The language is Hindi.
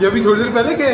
ये अभी थोड़ी देर पहले के